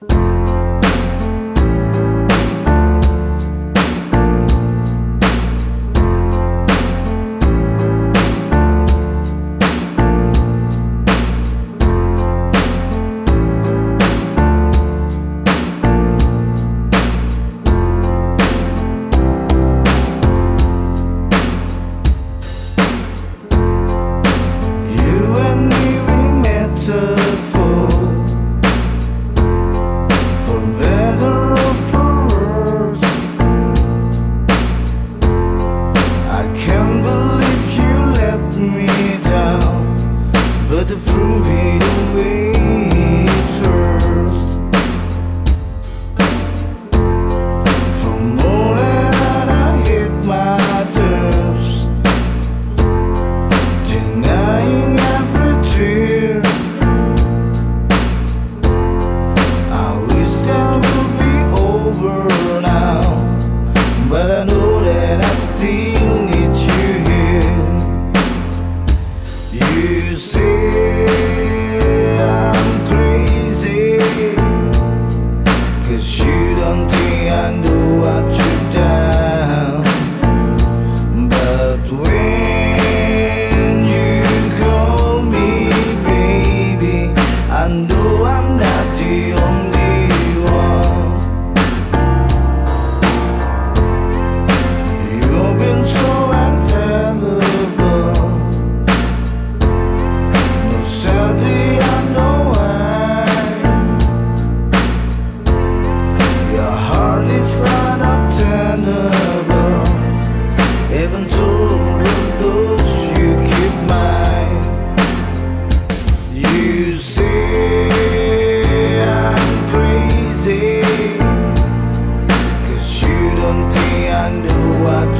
you the fruit winters. From morning I hit my tears Denying every tear. I wish it would be over now But I know that I still need you. I'm not the only what